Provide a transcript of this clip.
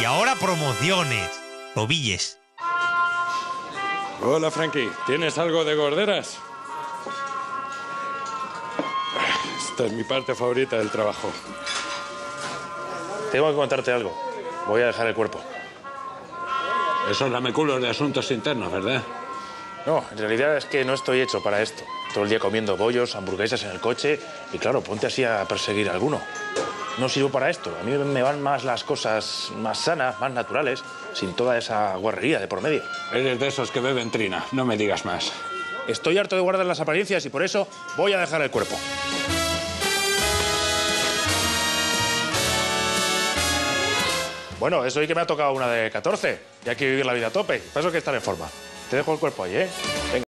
Y ahora promociones. Tobilles. Hola, Frankie. ¿Tienes algo de gorderas? Esta es mi parte favorita del trabajo. Tengo que contarte algo. Voy a dejar el cuerpo. Esos lameculos de asuntos internos, ¿verdad? No, en realidad es que no estoy hecho para esto. Todo el día comiendo bollos, hamburguesas en el coche y claro, ponte así a perseguir a alguno. No sirvo para esto. A mí me van más las cosas más sanas, más naturales, sin toda esa guarrería de por medio. Eres de esos que beben trina. No me digas más. Estoy harto de guardar las apariencias y por eso voy a dejar el cuerpo. Bueno, eso y que me ha tocado una de 14. Y hay que vivir la vida a tope. Para eso que estar en forma. Te dejo el cuerpo ahí, ¿eh? Venga.